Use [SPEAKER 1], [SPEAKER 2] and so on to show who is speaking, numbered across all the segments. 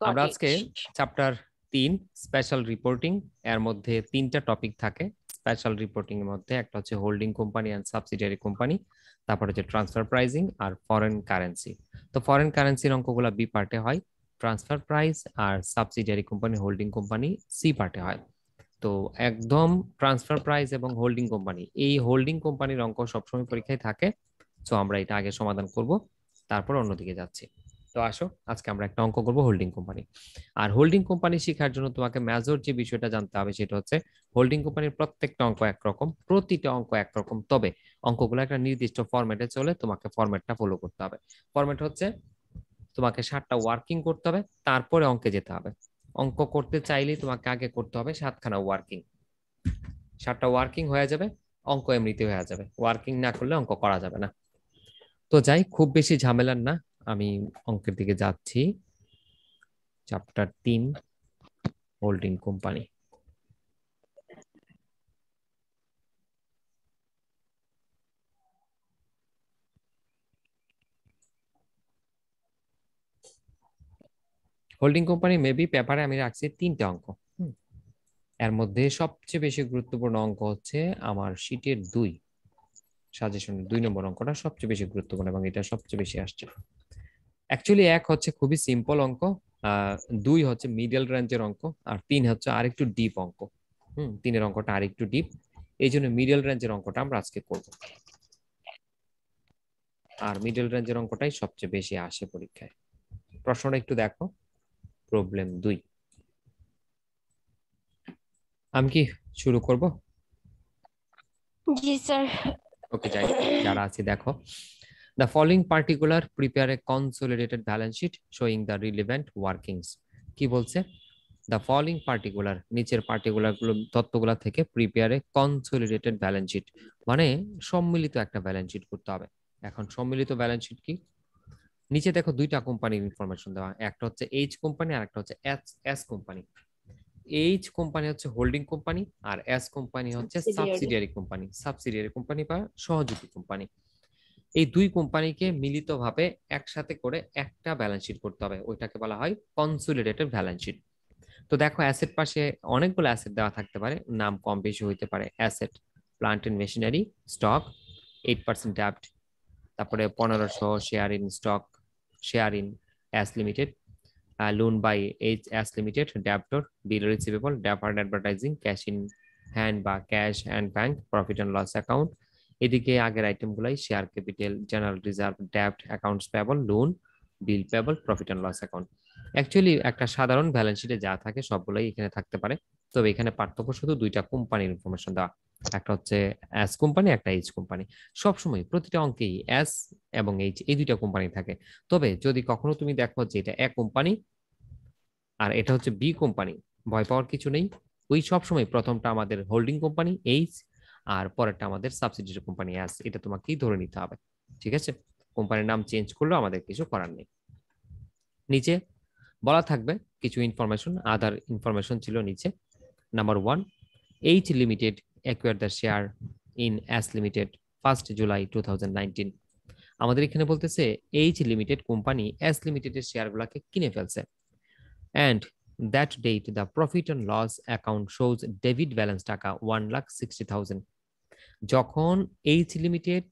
[SPEAKER 1] আমরা আজকে চ্যাপ্টার তিন স্পেশাল রিপোর্টিং এর মধ্যে তিনটা টপিক থাকে। স্পেশাল রিপোর্টিং এর মধ্যে একটা হচ্ছে holding company and subsidiary company তারপর হচ্ছে ট্রান্সফার প্রাইজিং আর ফরেন কারেন্সি তো ফরেন কারেন্সির অঙ্কগুলো বি পার্টে হয় ট্রান্সফার প্রাইস আর subsidiary company holding company C পার্টে হয়। তো একদম ট্রান্সফার প্রাইস এবং হোল্ডিং কোম্পানি এই হোল্ডিং কোম্পানির অঙ্ক সবসময় পরীক্ষায় থাকে তো আমরা এটা আগে সমাধান করব। তারপর অন্যদিকে যাচ্ছি। তো আসো, আজকে আমরা একটা অঙ্ক করব হোল্ডিং কোম্পানি আর হোল্ডিং কোম্পানি শেখার জন্য তোমাকে মেজর যে বিষয়টা জানতে হবে সেটা হচ্ছে হোল্ডিং কোম্পানির প্রত্যেকটা অঙ্ক একরকম, প্রতিটা অঙ্ক একরকম। তবে অঙ্কগুলো একটা নির্দিষ্ট ফরম্যাটে চলে তোমাকে ফরম্যাটটা ফলো করতে হবে। ফরম্যাট হচ্ছে তোমাকে সাতটা ওয়ার্কিং করতে হবে, তারপরে অঙ্কে যেতে হবে। অঙ্ক করতে চাইলেই তোমাকে আগে করতে হবে সাতখানা ওয়ার্কিং সাতটা ওয়ার্কিং হয়ে যাবে, অঙ্ক এমনিতে হয়ে যাবে। ওয়ার্কিং না করলে অঙ্ক করা যাবে না। তো যাই, খুব বেশি ঝামেলার না। আমি অঙ্কের দিকে যাচ্ছি। চ্যাপ্টার তিন holding company holding company maybe পেপারে আমি রাখছি তিনটে অঙ্ক। এর মধ্যে সবচেয়ে বেশি গুরুত্বপূর্ণ অঙ্ক হচ্ছে আমার শীটের দুই। সাজেশনের দুই নম্বর অঙ্কটা সবচেয়ে বেশি গুরুত্বপূর্ণ এবং এটা সবচেয়ে বেশি আসছে। অ্যাকচুয়ালি এক হচ্ছে খুবই সিম্পল অঙ্ক দুই হচ্ছে মিডল রেঞ্জের অঙ্ক আর তিন হচ্ছে আরেকটু ডিপ অঙ্ক। হুম তিনের অঙ্কটা আরেকটু ডিপ এই জন্য মিডল রেঞ্জের অঙ্কটা আমরা আজকে করব। আর মিডল রেঞ্জের অঙ্কটাই সবচেয়ে বেশি আসে পরীক্ষায়। প্রশ্নটা একটু দেখো। প্রবলেম দুই। আমি কি শুরু করব?
[SPEAKER 2] জি স্যার
[SPEAKER 1] ওকে, যাই যারা আছে দেখো। The following particular prepare a consolidated balance sheet showing the relevant workings. কি বলছে? দ্য ফলোইং পার্টিকুলার নিচের পার্টিকুলারগুলো, তত্ত্বগুলো থেকে prepare a consolidated balance sheet মানে সম্মিলিত একটা ব্যালেন্স শিট করতে হবে। এখন সম্মিলিত ব্যালেন্স শিট কি? নিচে দেখো দুইটা কোম্পানির ইনফরমেশন দেওয়া। একটা হচ্ছে এইচ কোম্পানি আর একটা হচ্ছে S S company H company হচ্ছে হোল্ডিং কোম্পানি আর এস কোম্পানি হচ্ছে সাবসিডিয়ারি কোম্পানি সাবসিডিয়ারি কোম্পানি বা সহযোগী কোম্পানি এই দুই কোম্পানিকে মিলিতভাবে একসাথে করে একটা ব্যালেন্স শিট করতে হবে। ওইটাকে বলা হয় কনসোলিডেটেড ব্যালেন্স শিট তো দেখো অ্যাসেট পাশে অনেকগুলো অ্যাসেট দেওয়া থাকতে পারে। নাম কম বেশি হইতে পারে। Asset plant and machinery stock eight percent ড্যাপ্ট তারপরে পনেরোশো share in stock share in S limited loan by H S limited debtor bill receivable deferred advertising cash in hand বা cash and bank profit and loss account এদিকে আগের আইটেমগুলাই share capital general reserve ডেপ্ট accounts payable loan bill payable profit and loss account actually একটা সাধারণ balance শিটে যা থাকে সবগুলোই এখানে থাকতে পারে। তবে এখানে পার্থক্য শুধু দুইটা কোম্পানির ইনফরমেশন দেওয়া। একটা হচ্ছে এস কোম্পানি একটা এইচ কোম্পানি সবসময় প্রতিটা অঙ্কেই এস এবং এইচ এই দুইটা কোম্পানি থাকে। তবে যদি কখনো তুমি দেখো যে এটা এ কোম্পানি আর এটা হচ্ছে বি কোম্পানি ভয় পাওয়ার কিছু নেই। ওই সবসময় প্রথমটা আমাদের হোল্ডিং কোম্পানি এইচ আর পরেরটা আমাদের সাবসিডিয়ারি কোম্পানি অ্যাস এটা তোমাকেই ধরে নিতে হবে, ঠিক আছে? কোম্পানির নাম চেঞ্জ করলেও আমাদের কিছু করার নেই। নিচে বলা থাকবে কিছু ইনফরমেশন আদার ইনফরমেশন ছিল নিচে। Number one H limited acquire the share in S limited first July two আমাদের এখানে বলতেছে এইচ লিমিটেড কোম্পানি অ্যাস লিমিটেডের শেয়ারগুলোকে কিনে ফেলছে। And that date the profit and loss account shows debit balance টাকা ওয়ান লাখ সিক্সটি থাউজেন্ড যখন H limited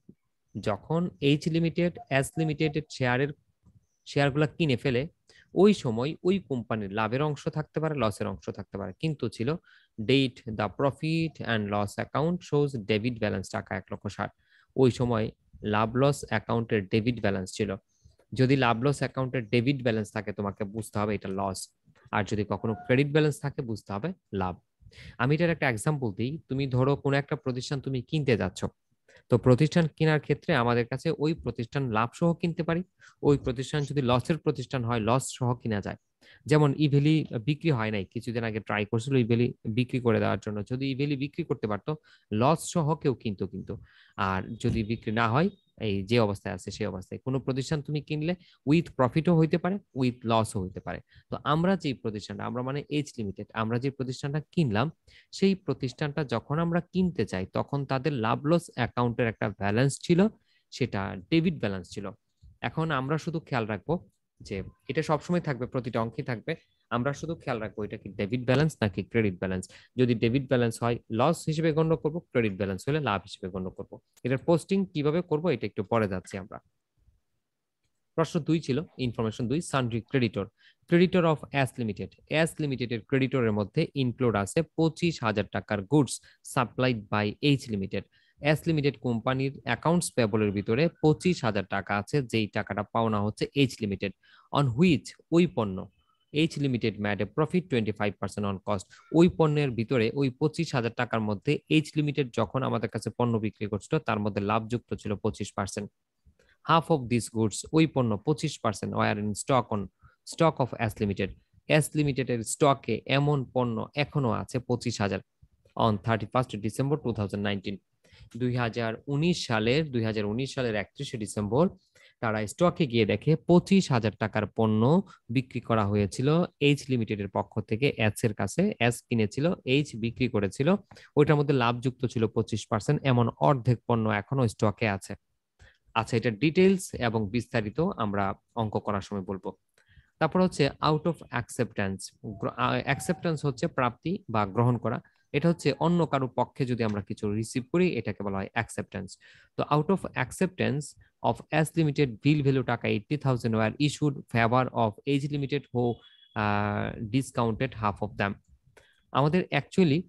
[SPEAKER 1] যখন এইচ লিমিটেড এস লিমিটেড শেয়ারের শেয়ারগুলো কিনে ফেলে ওই সময় ওই কোম্পানির লাভের অংশ থাকতে পারে লসের অংশ থাকতে পারে। কিন্তু ছিল date the profit and loss account shows debit balance টাকা এক লক্ষ ষাট। ওই সময় লাভ লস অ্যাকাউন্টের ডেবিট ব্যালেন্স ছিল। যদি লাভ লস অ্যাকাউন্টের ডেবিট ব্যালেন্স থাকে, তোমাকে বুঝতে হবে এটা লস আর যদি কখনো ক্রেডিট ব্যালেন্স থাকে, বুঝতে হবে লাভ। আমি এটার একটা এক্সাম্পল দিই। তুমি ধরো কোনো একটা প্রতিষ্ঠান তুমি কিনতে যাচ্ছ। তো প্রতিষ্ঠান কেনার ক্ষেত্রে আমাদের কাছে ওই প্রতিষ্ঠান লাভ সহ কিনতে পারি। ওই প্রতিষ্ঠান যদি লসের প্রতিষ্ঠান হয় লস সহ কিনা যায়। যেমন ইভেলি বিক্রি হয় নাই, কিছুদিন আগে ট্রাই করছিল ইভেলি বিক্রি করে দেওয়ার জন্য। যদি ইভেলি বিক্রি করতে পারতো লস সহ কেউ কিনতো কিন্তু। আর যদি বিক্রি না হয় এই যে অবস্থায় আছে সেই অবস্থায়। কোনো প্রতিষ্ঠান তুমি কিনলে উইথ প্রফিটও হইতে পারে উইথ লসও হইতে পারে। তো আমরা যে প্রতিষ্ঠানটা, আমরা মানে এইচ লিমিটেড আমরা যে প্রতিষ্ঠানটা কিনলাম, সেই প্রতিষ্ঠানটা যখন আমরা কিনতে চাই, তখন তাদের লাভ লস অ্যাকাউন্টের একটা ব্যালেন্স ছিল, সেটা ডেবিট ব্যালেন্স ছিল। এখন আমরা শুধু খেয়াল রাখব যে এটা সবসময় থাকবে, প্রতিটা অঙ্কে থাকবে। আমরা শুধু খেয়াল রাখব এটা কি ডেবিট ব্যালেন্স নাকি ক্রেডিট ব্যালেন্স যদি ডেবিট ব্যালেন্স হয় লস হিসেবে গণ্য করব ক্রেডিট ব্যালেন্স হলে লাভ হিসেবে গণ্য করব। এটার পোস্টিং কীভাবে করব, এটা একটু পরে যাচ্ছি আমরা। প্রশ্ন দুই ছিল ইনফরমেশন দুই sundry creditor creditor of S limited S লিমিটেডের ক্রেডিটরের মধ্যে ইনক্লুড আছে পঁচিশ হাজার টাকার goods supplied by H limited S limited কোম্পানির অ্যাকাউন্টস পেবলের ভিতরে পঁচিশ হাজার টাকা আছে, যেই টাকাটা পাওনা হচ্ছে এইচ লিমিটেড অন হুইচ ওই পণ্য H limited made a profit twenty five percent on cost ওই পণ্যের ভিতরে ওই পঁচিশ হাজার টাকার মধ্যে এইচ লিমিটেড যখন আমাদের কাছে পণ্য বিক্রি করছিল, তার মধ্যে লাভযুক্ত ছিল পঁচিশ percent half of this goods ওই পণ্য পঁচিশ percent were in stock on stock of S limited S লিমিটেডের স্টকে এমন পণ্য এখনও আছে পঁচিশ হাজার on thirty first December two thousand nineteen দুই হাজার উনিশ সালের, দুই হাজার উনিশ সালের একত্রিশে ডিসেম্বর তারা স্টকে গিয়ে দেখে পঁচিশ হাজার টাকার পণ্য বিক্রি করা হয়েছিল। এইচ লিমিটেডের পক্ষ থেকে এস এর কাছে এস কিনেছিল এইচ বিক্রি করেছিল। ওইটার মধ্যে লাভযুক্ত ছিল পঁচিশ পার্সেন্ট এমন অর্ধেক পণ্য এখনও স্টকে আছে। আচ্ছা এটা ডিটেলস এবং বিস্তারিত আমরা অঙ্ক করার সময় বলব। তারপর হচ্ছে আউট অফ অ্যাকসেপ্টেন্স অ্যাকসেপ্টেন্স হচ্ছে প্রাপ্তি বা গ্রহণ করা। এটা হচ্ছে অন্য কারও পক্ষে যদি আমরা কিছু রিসিভ করি, এটাকে বলা হয় অ্যাকসেপ্টেন্স তো out of acceptance of S limited bill value টাকা eighty thousand were issued favour of H limited who discounted half of them আমাদের অ্যাকচুয়ালি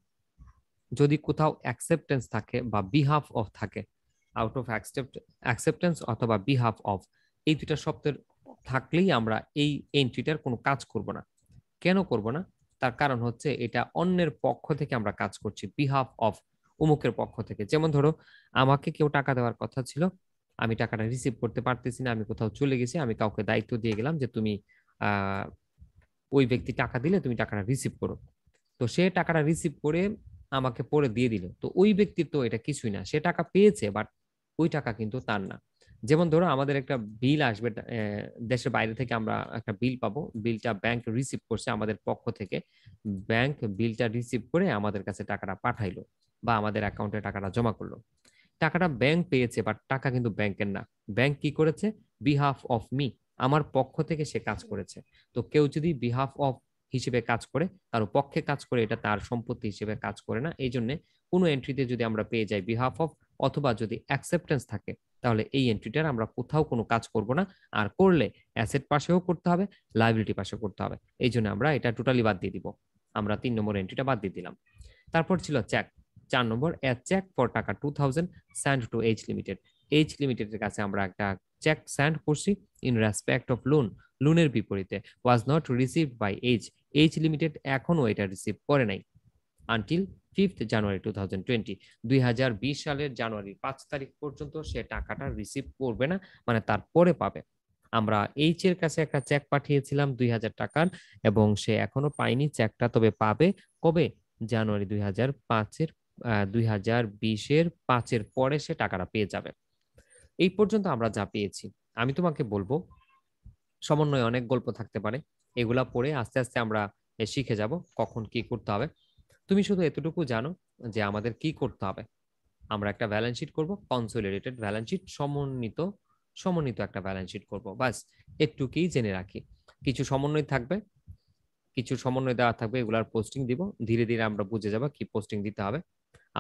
[SPEAKER 1] যদি কোথাও অ্যাকসেপ্টেন্স থাকে বা বিহাফ অফ থাকে আউট অফ অ্যাকসেপ্টেন্স অথবা বিহাফ অফ এই দুইটা শব্দের থাকলেই আমরা এই এন্ট্রিটার কোনো কাজ করব না। কেন করব না? তার কারণ হচ্ছে এটা অন্যের পক্ষ থেকে আমরা কাজ করছি বিহাফ অফ উমুকের পক্ষ থেকে। যেমন ধরো, আমাকে কেউ টাকা দেওয়ার কথা ছিল আমি টাকাটা রিসিভ করতে পারতেছি না, আমি কোথাও চলে গেছি, আমি কাউকে দায়িত্ব দিয়ে গেলাম যে তুমি ওই ব্যক্তি টাকা দিলে তুমি টাকাটা রিসিভ করো। তো সে টাকাটা রিসিভ করে আমাকে পরে দিয়ে দিল। তো ওই ব্যক্তির তো এটা কিছুই না। সে টাকা পেয়েছে বাট ওই টাকা কিন্তু তার না। যেমন ধরো আমাদের একটা বিল আসবে দেশের বাইরে থেকে আমরা একটা বিল পাবো। বিলটা ব্যাংক রিসিভ করছে আমাদের পক্ষ থেকে। ব্যাংক বিলটা রিসিভ করে আমাদের কাছে টাকাটা পাঠাইলো বা আমাদের অ্যাকাউন্টে টাকাটা জমা করল। টাকাটা ব্যাংক পেয়েছে বাট টাকা কিন্তু ব্যাংকের না। ব্যাংক কি করেছে? বিহাফ অফ মি আমার পক্ষ থেকে সে কাজ করেছে। তো কেউ যদি বিহাফ অফ হিসেবে কাজ করে কারও পক্ষে কাজ করে, এটা তার সম্পত্তি হিসেবে কাজ করে না। এই জন্য কোনো এন্ট্রিতে যদি আমরা পেয়ে যাই বিহাফ অফ অথবা যদি অ্যাকসেপ্টেন্স থাকে, তাহলে এই এন্ট্রিটার আমরা কোথাও কোনো কাজ করব না। আর করলে অ্যাসেট পাশেও করতে হবে লাইবিলিটি পাশেও করতে হবে। এই জন্য আমরা এটা টোটালি বাদ দিয়ে দিব। আমরা তিন নম্বর এন্ট্রিটা বাদ দিয়ে দিলাম। তারপর ছিল চেক চার নম্বর এ চেক ফর টাকা two thousand send to H limited H লিমিটেডের কাছে আমরা একটা চেক স্যান্ড করছি ইন রেসপেক্ট অফ লোন লোনের বিপরীতে was not receive by H H limited এখনও এটা রিসিভ করে নাই until fifth January two thousand twenty দুই হাজার বিশ সালের জানুয়ারি পাঁচ তারিখ পর্যন্ত সে টাকাটা রিসিভ করবে না মানে তারপরে পাবে। আমরা এইচ এর কাছে একটা চেক পাঠিয়েছিলাম দুই হাজার টাকার এবং সে এখনও পায়নি। চেকটা তবে পাবে কবে? জানুয়ারি দুই হাজার পাঁচের দুই হাজার বিশের পাঁচের পরে সে টাকাটা পেয়ে যাবে। এই পর্যন্ত আমরা যা পেয়েছি। আমি তোমাকে বলব, সমন্বয়ে অনেক গল্প থাকতে পারে। এগুলা পড়ে আস্তে আস্তে আমরা শিখে যাব কখন কি করতে হবে। তুমি শুধু এতটুকু জানো যে আমাদের কি করতে হবে। আমরা একটা ব্যালেন্স শিট করব কনসোলিডেটেড ব্যালেন্স শিট সমন্বিত সমন্বিত একটা ব্যালেন্স শিট করব। বাস একটুকেই জেনে রাখি। কিছু সমন্বয় থাকবে, কিছু সমন্বয় দেওয়া থাকবে, এগুলার পোস্টিং দিব। ধীরে ধীরে আমরা বুঝে যাব কি পোস্টিং দিতে হবে।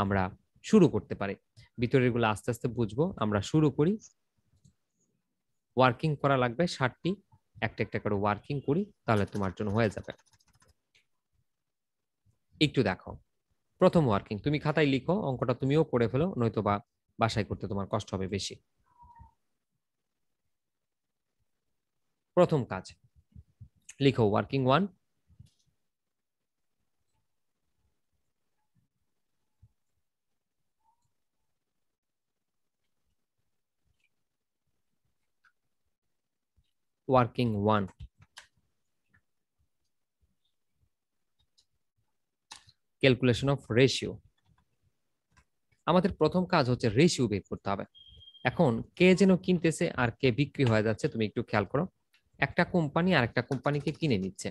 [SPEAKER 1] আমরা শুরু করতে পারি। ভিতরেরগুলো আস্তে আস্তে বুঝব। আমরা শুরু করি। ওয়ার্কিং করা লাগবে ষাটটি। একটা একটা করে ওয়ার্কিং করি, তাহলে তোমার জন্য হয়ে যাবে। একটু দেখো। প্রথম ওয়ার্কিং তুমি খাতায় লিখো, অঙ্কটা তুমিও করে ফেলো নয়তো বা বাসায় করতে তোমার কষ্ট হবে বেশি। প্রথম কাজ, লিখো working one working one calculation of ratio আমাদের প্রথম কাজ হচ্ছে রেশিও বের করতে হবে। এখন কে যেন কিনতেছে আর কে বিক্রি হয়ে যাচ্ছে, তুমি একটু খেয়াল করো। একটা কোম্পানি আর একটা কোম্পানিকে কিনে নিচ্ছে।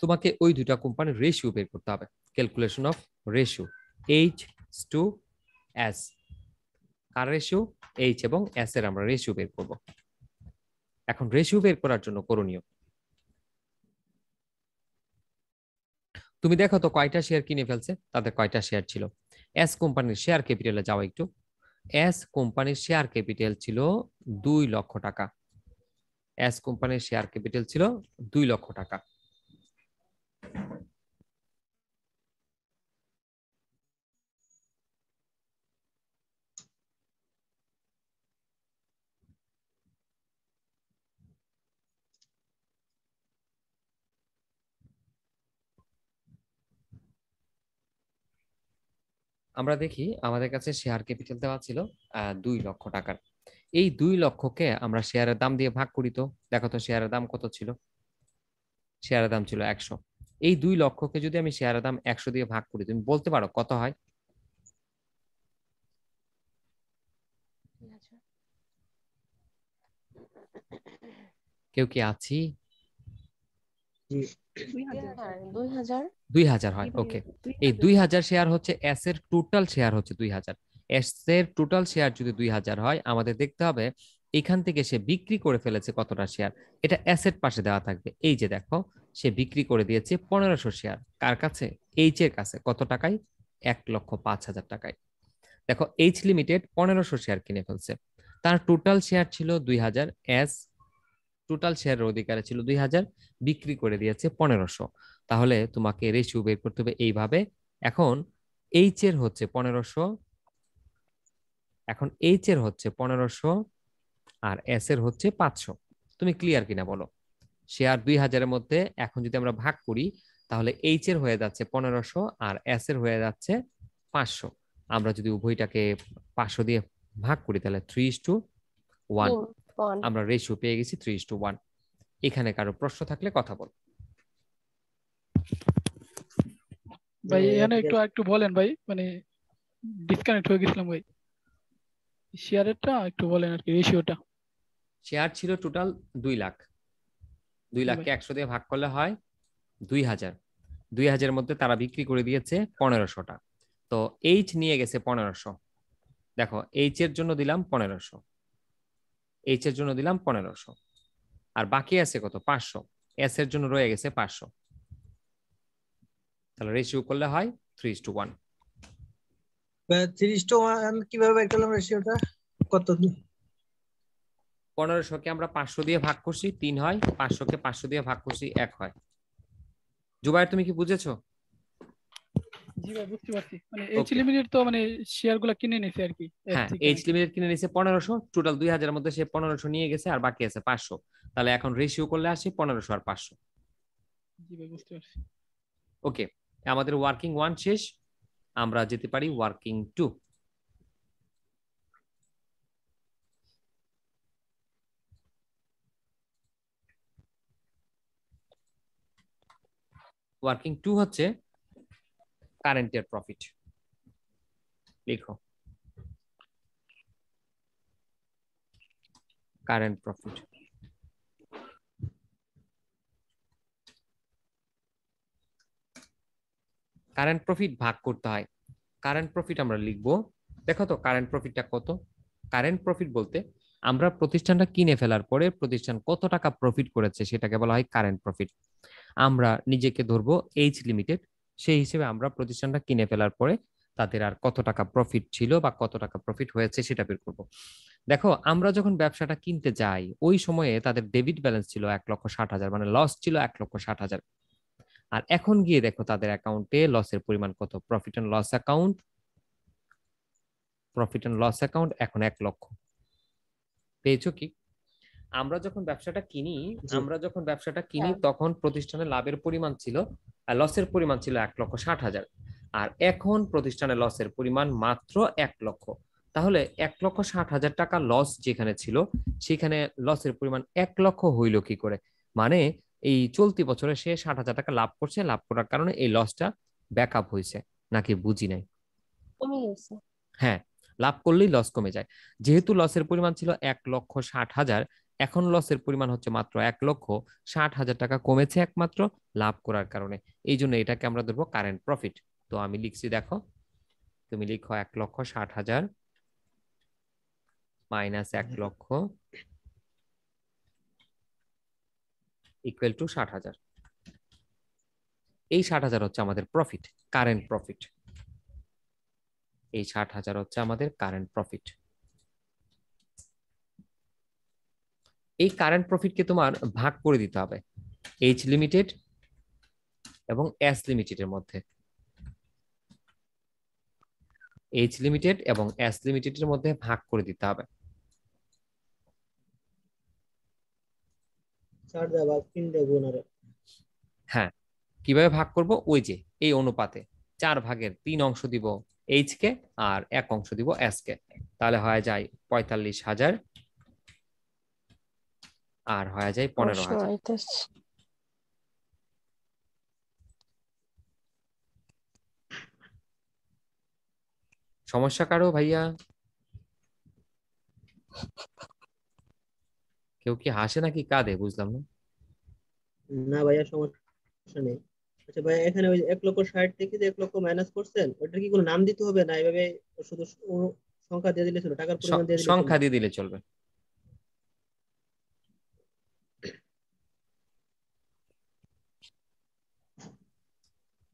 [SPEAKER 1] তোমাকে ওই দুটা কোম্পানির রেশিও বের করতে হবে। Calculation of ratio H to S car ratio H এবং এস এর আমরা রেশিও বের করব। এখন রেশিও বের করার জন্য করণীয়। তুমি দেখো তো কয়টা শেয়ার কিনে ফেলছে? তাদের কয়টা শেয়ার ছিল? এস কোম্পানির শেয়ার ক্যাপিটালে যাও একটু। এস কোম্পানির শেয়ার ক্যাপিটাল ছিল দুই লক্ষ টাকা। এস কোম্পানির শেয়ার ক্যাপিটাল ছিল দুই লক্ষ টাকা। আমরা দেখি আমাদের কাছে শেয়ার ক্যাপিটাল দেওয়া ছিল দুই লক্ষ টাকার। এই দুই লক্ষকে আমরা শেয়ারের দাম দিয়ে ভাগ করি তো। দেখো তো শেয়ারের দাম কত ছিল? শেয়ারের দাম ছিল একশো। এই দুই লক্ষকে যদি আমি শেয়ারের দাম একশো দিয়ে ভাগ করি তুমি বলতে পারো কত হয়? কেউ কি আছি? দুই হাজার। হয় ওকে এই দুই হাজার শেয়ার হচ্ছে এস এর টোটাল শেয়ার হচ্ছে দুই হাজার। এস এর টোটাল শেয়ার যদি দুই হাজার হয় আমাদের দেখতে হবে এখান থেকে সে বিক্রি করে ফেলেছে কতটা শেয়ার এটা অ্যাসেট পাশে দেওয়া থাকবে। এই যে দেখো সে বিক্রি করে দিয়েছে পনেরোশো শেয়ার কার কাছে? এইচ এর কাছে। কত টাকায়? এক লক্ষ পাঁচ হাজার টাকায়। দেখো এইচ লিমিটেড পনেরোশো শেয়ার কিনে ফেলছে। তার টোটাল শেয়ার ছিল দুই হাজার। এস টোটাল শেয়ারের অধিকারে ছিল দুই হাজার, বিক্রি করে দিয়েছে পনেরোশো। তাহলে তোমাকে রেশিও বের করতে হবে এইভাবে। এখন এইচ এর হচ্ছে পনেরোশো, এখন এইচ এর হচ্ছে পনেরোশো আর এস এর হচ্ছে পাঁচশো। তুমি ক্লিয়ার কিনা বলো? শেয়ার দুই হাজারের মধ্যে এখন যদি আমরা ভাগ করি, তাহলে এইচ এর হয়ে যাচ্ছে পনেরোশো আর এস এর হয়ে যাচ্ছে পাঁচশো। আমরা যদি উভয়টাকে পাঁচশো দিয়ে ভাগ করি, তাহলে থ্রি টু ওয়ান আমরা রেশিও পেয়ে গেছি থ্রি ইস টু ওয়ান এখানে কারও প্রশ্ন থাকলে কথা বল।
[SPEAKER 2] ভাই এখানে একটু একটু বলেন ভাই মানে ডিসকানেক্ট হয়ে গেছিলাম ভাই। শেয়ারেরটা একটু বলেন আর কি রেশিওটা
[SPEAKER 1] শেয়ার ছিল টোটাল দুই লাখ। দুই লাখকে একশো দিয়ে ভাগ করলে হয় দুই হাজার। দুই হাজারের মধ্যে তারা বিক্রি করে দিয়েছে পনেরোশোটা তো এইচ নিয়ে গেছে পনেরোশো। দেখো এইচ এর জন্য দিলাম পনেরোশো। এইচ এর জন্য দিলাম পনেরোশো। আর বাকি আছে কত? পাঁচশো। এস এর জন্য রয়ে গেছে পাঁচশো। তাহলে রেশিও করলে হয় three two one
[SPEAKER 3] three two one কীভাবে বের করলাম রেশিওটা কত?
[SPEAKER 1] পনেরোশোকে আমরা পাঁচশো দিয়ে ভাগ করছি তিন হয়। পাঁচশোকে পাঁচশো দিয়ে ভাগ করছি এক হয়। জুবাইর তুমি কি বুঝেছ?
[SPEAKER 2] জি ভাই বুঝতে পারছি। মানে এইচ লিমিটেড তো মানে শেয়ারগুলো কিনে নিছে আর কি
[SPEAKER 1] হ্যাঁ এইচ লিমিটেড কিনে নিছে পনেরোশো টোটাল দুই হাজারের মধ্যে সে নিয়ে গেছে আর বাকি আছে পাঁচশো। তাহলে এখন রেশিও করলে আসি পনেরোশো আর পাঁচশো।
[SPEAKER 2] জি ভাই বুঝতে পারছি।
[SPEAKER 1] ওকে আমাদের ওয়ার্কিং ওয়ান শেষ আমরা যেতে পারি ওয়ার্কিং টু ওয়ার্কিং টু হচ্ছে কারেন্টের প্রফিট লিখো কারেন্ট প্রফিট কারেন্ট প্রফিট ভাগ করতে হয়। কারেন্ট প্রফিট আমরা লিখব। দেখো তো কারেন্ট প্রফিটটা কত? কারেন্ট প্রফিট বলতে আমরা প্রতিষ্ঠানটা কিনে ফেলার পরে প্রতিষ্ঠান কত টাকা প্রফিট করেছে সেটাকে বলা হয় কারেন্ট প্রফিট আমরা নিজেকে ধরবো এইচ লিমিটেড সেই হিসেবে আমরা প্রতিষ্ঠানটা কিনে ফেলার পরে তাদের আর কত টাকা প্রফিট ছিল বা কত টাকা প্রফিট হয়েছে সেটা বের করব। দেখো, আমরা যখন ব্যবসাটা কিনতে যাই, ওই সময়ে তাদের ডেবিট ব্যালেন্স ছিল এক লক্ষ ষাট হাজার মানে লস ছিল এক লক্ষ ষাট হাজার। আর এখন গিয়ে দেখো তাদের অ্যাকাউন্টে লসের পরিমাণ কত? Profit and loss account profit and loss account এখন এক লক্ষ। পেয়েছ কি? আমরা যখন ব্যবসাটা কিনি আমরা যখন ব্যবসাটা কিনি হ্যাঁ। তখন প্রতিষ্ঠানের লাভের পরিমাণ ছিল লসের পরিমাণ ছিল এক লক্ষ ষাট হাজার। আর এখন প্রতিষ্ঠানের লসের পরিমাণ মাত্র এক লক্ষ। তাহলে এক লক্ষ ষাট হাজার টাকা লস যেখানে ছিল সেখানে লসের পরিমাণ এক লক্ষ হইল কি করে? মানে এই চলতি বছরে সে ষাট হাজার টাকা লাভ করছে লাভ করার কারণে এই লসটা ব্যাক আপ হয়েছে নাকি বুঝি নাই? হ্যাঁ লাভ করলেই লস কমে যায়। যেহেতু লসের পরিমাণ ছিল এক লক্ষ ষাট হাজার এখন লসের পরিমাণ হচ্ছে মাত্র এক লক্ষ ষাট হাজার টাকা কমেছে একমাত্র লাভ করার কারণে। এই জন্য এটাকে আমরা ধরবো কারেন্ট প্রফিট তো আমি লিখছি, দেখো, তুমি লিখো এক লক্ষ ষাট হাজার মাইনাস এক লক্ষ ইকুয়াল টু ষাট হাজার। এই ষাট হাজার হচ্ছে আমাদের প্রফিট কারেন্ট প্রফিট এই ষাট হাজার হচ্ছে আমাদের কারেন্ট প্রফিট এই কারেন্ট প্রফিটকে তোমার ভাগ করে দিতে হবে। এইচ লিমিটেড এবং এস লিমিটেডের মধ্যে। এইচ লিমিটেড এবং এস লিমিটেডের মধ্যে ভাগ করে দিতে হবে। হ্যাঁ কীভাবে ভাগ করব? ওই যে এই অনুপাতে চার ভাগের তিন অংশ দিব এইচ কে আর এক অংশ দিব এস কে। তাহলে হয়ে যায় পঁয়তাল্লিশ হাজার আর হয়ে যায় পনেরো হাজার। সমস্যা কারও ভাইয়া? কেউ কি হাসে নাকি কাঁদে বুঝলাম না।
[SPEAKER 3] না ভাইয়া সমস্যা নেই। আচ্ছা ভাইয়া এখানে ওই এক লক্ষ ষাট থেকে যে এক লক্ষ মাইনাস করছেন ওটা কি কোনো নাম দিতে হবে না? এভাবে শুধু সংখ্যা দিয়ে দিলে ছিল টাকার পরিমাণ দিয়ে?
[SPEAKER 1] সংখ্যা দিয়ে দিলে চলবে।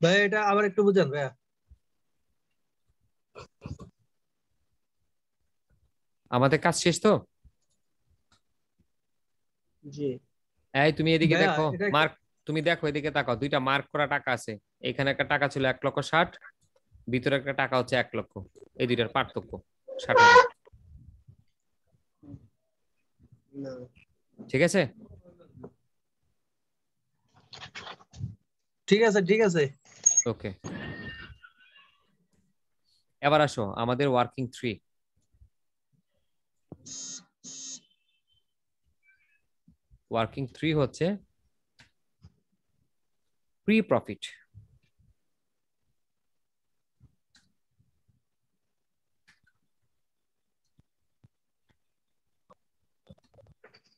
[SPEAKER 3] ভাইয়া এটা আবার একটু বুঝান ভাইয়া।
[SPEAKER 1] আমাদের কাজ শেষ তো?
[SPEAKER 3] জি।
[SPEAKER 1] এই তুমি এদিকে দেখো মার্ক তুমি দেখো এদিকে তাকাও দুইটা মার্ক করা টাকা আছে। এখানে একটা টাকা ছিল এক লক্ষ ষাট ভিতরে একটা টাকা হচ্ছে এক লক্ষ। এই দুইটার পার্থক্য ষাট ঠিক আছে?
[SPEAKER 3] ঠিক আছে ঠিক আছে।
[SPEAKER 1] ওকে এবার আসো, আমাদের ওয়ার্কিং থ্রি ওয়ার্কিং থ্রি হচ্ছে প্রি প্রফিট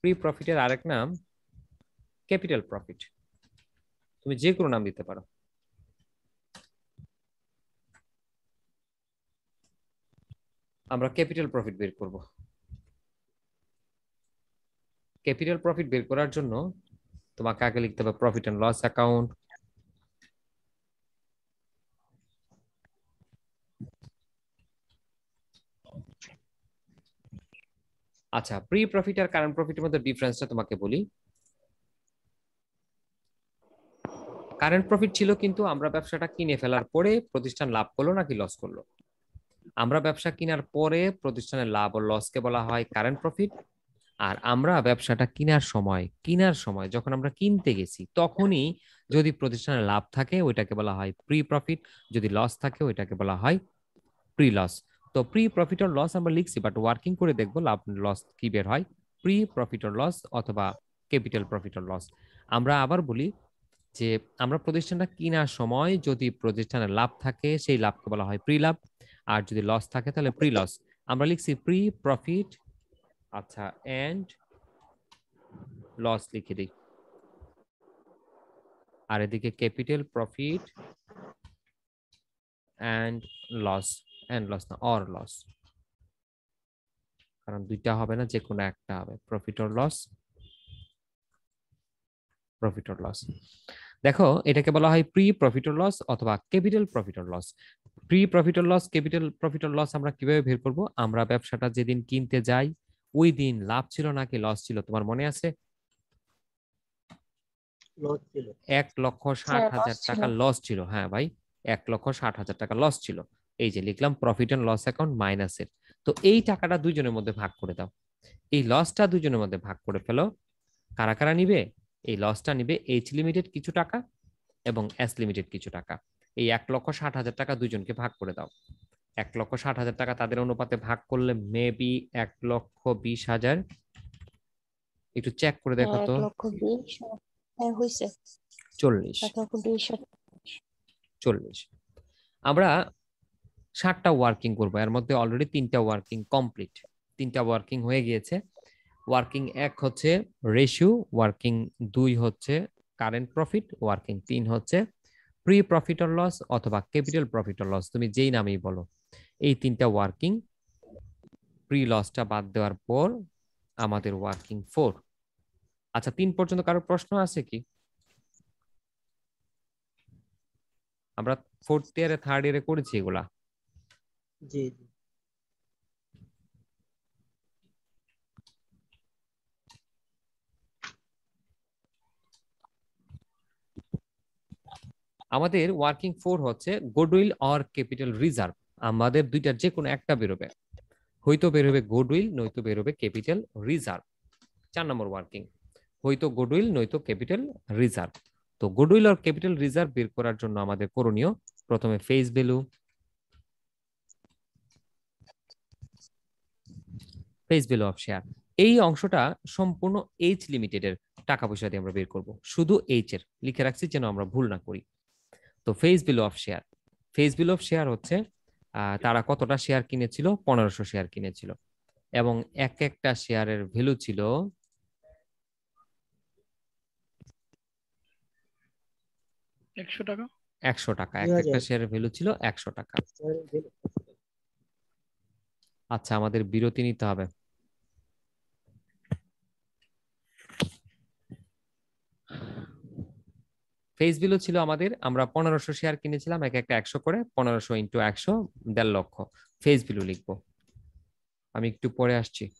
[SPEAKER 1] প্রি প্রফিটের আরেক নাম ক্যাপিটাল প্রফিট তুমি যে কোনো নাম দিতে পারো। আমরা ক্যাপিটাল প্রফিট বের করব। ক্যাপিটাল প্রফিট বের করার জন্য তোমাকে আগে লিখতে হবে প্রফিট এন্ড লস অ্যাকাউন্ট আচ্ছা প্রি প্রফিট আর কারেন্ট প্রফিটের মধ্যে ডিফারেন্সটা তোমাকে বলি। কারেন্ট প্রফিট ছিল কিন্তু আমরা ব্যবসাটা কিনে ফেলার পরে প্রতিষ্ঠান লাভ করল নাকি লস করল? আমরা ব্যবসা কেনার পরে প্রতিষ্ঠানের লাভ ও লসকে বলা হয় কারেন্ট প্রফিট আর আমরা ব্যবসাটা কেনার সময় কেনার সময় যখন আমরা কিনতে গেছি, তখনই যদি প্রতিষ্ঠানের লাভ থাকে, ওইটাকে বলা হয় প্রি প্রফিট যদি লস থাকে, ওইটাকে বলা হয় প্রি লস তো প্রি প্রফিট আর লস আমরা লিখছি বাট ওয়ার্কিং করে দেখব লাভ লস কি বের হয়? প্রি প্রফিট আর লস অথবা ক্যাপিটাল প্রফিট আর লস আমরা আবার বলি যে, আমরা প্রতিষ্ঠানটা কেনার সময় যদি প্রতিষ্ঠানের লাভ থাকে, সেই লাভকে বলা হয় প্রি লাভ আর যদি লস থাকে তাহলে প্রি লস আমরা লিখছি প্রি প্রফিট আচ্ছা এন্ড লস লিখে দিই। আর এদিকে capital profit and loss and loss না অর লস কারণ দুইটা হবে না যে কোনো একটা হবে। Profit or loss profit or loss দেখো এটাকে বলা হয় প্রি প্রফিট অর লস অথবা capital profit or loss pre profit or loss capital profit or loss আমরা কীভাবে বের করব? আমরা ব্যবসাটা যেদিন কিনতে যাই ওই দিন লাভ ছিল নাকি লস ছিল? তোমার মনে আছে?
[SPEAKER 3] লস ছিল।
[SPEAKER 1] এক লক্ষ ষাট
[SPEAKER 4] হ্যাঁ,
[SPEAKER 1] হাজার টাকা লস ছিল হ্যাঁ ভাই। এক লক্ষ ষাট হাজার টাকা লস ছিল। এই যে লিখলাম প্রফিট এন্ড লস অ্যাকাউন্ট মাইনাসের তো এই টাকাটা দুইজনের মধ্যে ভাগ করে দাও। এই লসটা দুজনের মধ্যে ভাগ করে ফেলো। কারা কারা নিবে? এই লসটা নিবে এইচ লিমিটেড কিছু টাকা এবং এস লিমিটেড কিছু টাকা। এই এক লক্ষ ষাট হাজার টাকা দুজনকে ভাগ করে দাও। এক লক্ষ ষাট হাজার টাকা তাদের অনুপাতে ভাগ করলে মেবি এক লক্ষ বিশ হাজার। একটু চেক করে দেখো
[SPEAKER 4] এক
[SPEAKER 1] তো
[SPEAKER 4] হ্যাঁ
[SPEAKER 1] চল্লিশ। চল্লিশ। আমরা ষাটটা ওয়ার্কিং করব। এর মধ্যে অলরেডি তিনটা ওয়ার্কিং কমপ্লিট তিনটা ওয়ার্কিং হয়ে গিয়েছে। ওয়ার্কিং এক হচ্ছে রেশিও ওয়ার্কিং দুই হচ্ছে কারেন্ট প্রফিট ওয়ার্কিং তিন হচ্ছে প্রি প্রফিট অর লস অথবা ক্যাপিটাল প্রফিট অর লস তুমি যেই নামেই বলো। এই তিনটা ওয়ার্কিং প্রি লসটা বাদ দেওয়ার পর আমাদের ওয়ার্কিং ফোর আচ্ছা তিন পর্যন্ত কারও প্রশ্ন আছে কি? আমরা ফোর্থ ইয়ারে থার্ড ইয়ারে করেছি এগুলা।
[SPEAKER 3] জি।
[SPEAKER 1] আমাদের ওয়ার্কিং ফোর হচ্ছে গুডউইল অর ক্যাপিটাল রিজার্ভ আমাদের দুইটার যে কোনো একটা বেরোবে। হয়তো বেরোবে গুডউইল নয়তো বেরোবে ক্যাপিটাল রিজার্ভ চার নম্বর ওয়ার্কিং হয়তো গুডউইল নয়তো ক্যাপিটাল রিজার্ভ তো গুডউইল অর ক্যাপিটাল রিজার্ভ বের করার জন্য আমাদের করণীয় প্রথমে face value face value of share এই অংশটা সম্পূর্ণ এইচ লিমিটেডের টাকা পয়সা দিয়ে আমরা বের করব। শুধু এইচ এর। লিখে রাখছি যেন আমরা ভুল না করি। তো face value of share face value of share হচ্ছে আহ, তারা কতটা শেয়ার কিনেছিল? পনেরোশো শেয়ার কিনেছিল। এবং এক একটা শেয়ারের ভ্যালু ছিল
[SPEAKER 2] একশো টাকা?
[SPEAKER 1] একশো টাকা। এক একটা। শেয়ারের ভ্যালু ছিল একশো টাকা। আচ্ছা আমাদের বিরতি নিতে হবে। ফেস বিলও ছিল আমাদের, আমরা পনেরোশো শেয়ার কিনেছিলাম, এক একটা একশো করে, পনেরোশো ইন্টু একশো, দেড় লক্ষ। ফেস বিলও লিখব। আমি একটু পরে আসছি।